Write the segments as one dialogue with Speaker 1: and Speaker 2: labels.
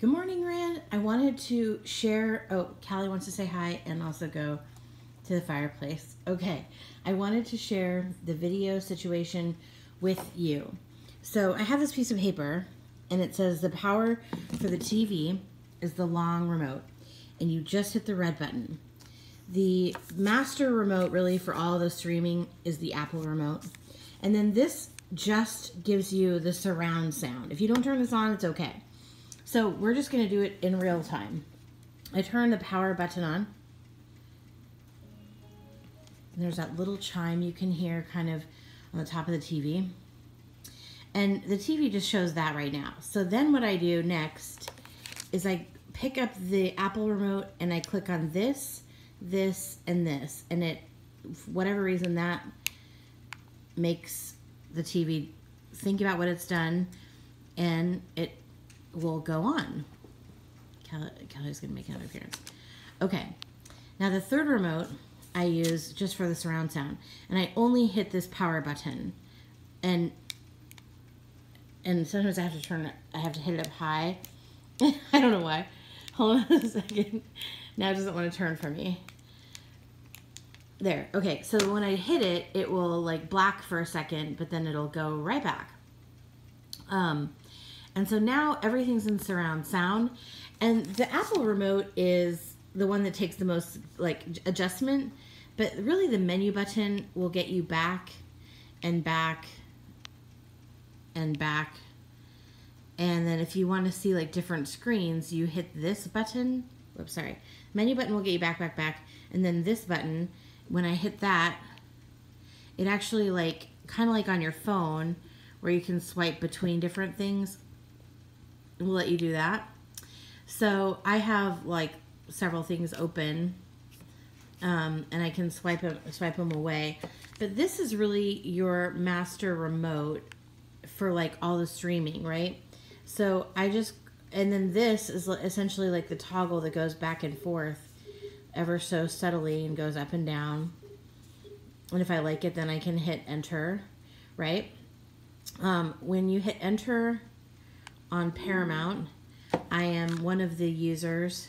Speaker 1: Good morning, Rand. I wanted to share. Oh, Callie wants to say hi and also go to the fireplace. Okay. I wanted to share the video situation with you. So I have this piece of paper and it says the power for the TV is the long remote and you just hit the red button. The master remote really for all the streaming is the Apple remote. And then this just gives you the surround sound. If you don't turn this on, it's okay. So we're just gonna do it in real time. I turn the power button on. And there's that little chime you can hear kind of on the top of the TV. And the TV just shows that right now. So then what I do next is I pick up the Apple remote and I click on this, this, and this. And it, whatever reason, that makes the TV think about what it's done and it will go on. Kelly, Kelly's to make another appearance. Okay. Now the third remote I use just for the surround sound. And I only hit this power button. And and sometimes I have to turn it, I have to hit it up high. I don't know why. Hold on a second. Now it doesn't want to turn for me. There. Okay, so when I hit it, it will like black for a second, but then it'll go right back. Um, and so now everything's in surround sound. And the Apple remote is the one that takes the most like adjustment, but really the menu button will get you back and back and back. And then if you want to see like different screens, you hit this button. Whoops, sorry. Menu button will get you back, back, back. And then this button, when I hit that, it actually like, kind of like on your phone, where you can swipe between different things. It will let you do that. So I have like several things open um, and I can swipe them, swipe them away. But this is really your master remote for like all the streaming, right? So I just, and then this is essentially like the toggle that goes back and forth ever so subtly and goes up and down. And if I like it, then I can hit enter, right? Um, when you hit enter on Paramount, I am one of the users.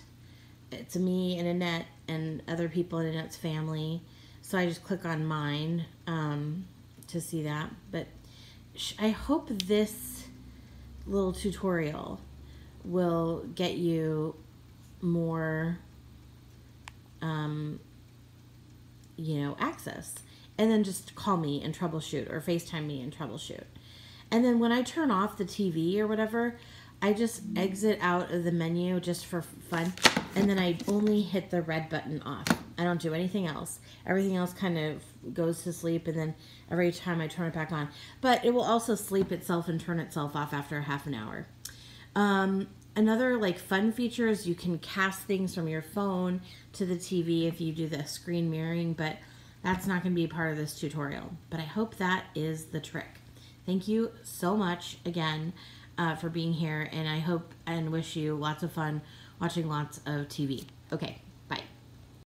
Speaker 1: It's me and Annette and other people in Annette's family. So I just click on mine um, to see that. But I hope this little tutorial will get you more, um, you know, access. And then just call me and troubleshoot or FaceTime me and troubleshoot. And then when I turn off the TV or whatever, I just exit out of the menu just for fun. And then I only hit the red button off. I don't do anything else. Everything else kind of goes to sleep and then every time I turn it back on. But it will also sleep itself and turn itself off after half an hour. Um, another like fun feature is you can cast things from your phone to the TV if you do the screen mirroring, but that's not going to be part of this tutorial. But I hope that is the trick. Thank you so much again uh, for being here, and I hope and wish you lots of fun watching lots of TV. Okay,